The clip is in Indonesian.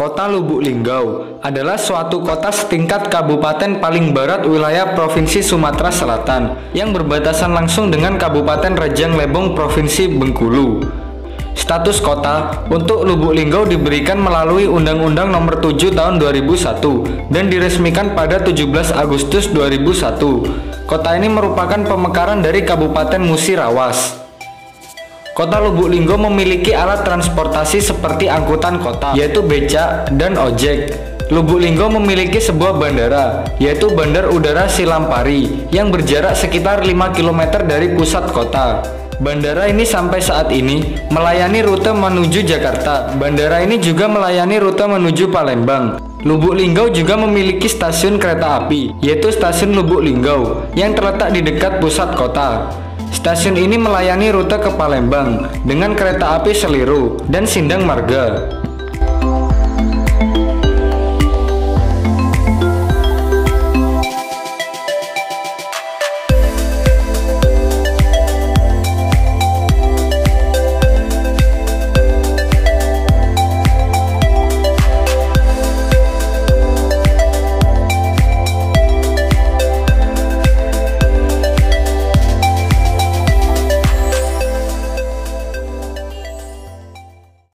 Kota Lubuk Linggau adalah suatu kota setingkat kabupaten paling barat wilayah Provinsi Sumatera Selatan yang berbatasan langsung dengan Kabupaten Rejang Lebong Provinsi Bengkulu. Status kota untuk Lubuk Linggau diberikan melalui Undang-Undang Nomor 7 Tahun 2001 dan diresmikan pada 17 Agustus 2001. Kota ini merupakan pemekaran dari Kabupaten Musirawas. Kota Lubuk Linggo memiliki alat transportasi seperti angkutan kota, yaitu becak dan ojek. Lubuk Linggo memiliki sebuah bandara, yaitu Bandar Udara Silampari, yang berjarak sekitar 5 km dari pusat kota. Bandara ini sampai saat ini melayani rute menuju Jakarta. Bandara ini juga melayani rute menuju Palembang. Lubuk Linggau juga memiliki stasiun kereta api, yaitu Stasiun Lubuk Linggau, yang terletak di dekat pusat kota. Stasiun ini melayani rute ke Palembang dengan kereta api Seliru dan Sindang Marga.